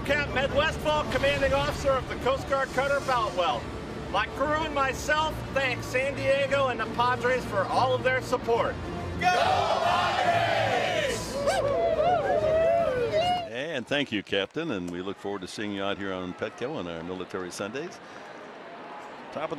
I'm Captain Ed Westfall, commanding officer of the Coast Guard cutter Boutwell. My crew and myself thank San Diego and the Padres for all of their support. Go Padres! And thank you, Captain, and we look forward to seeing you out here on Petco on our Military Sundays. Top of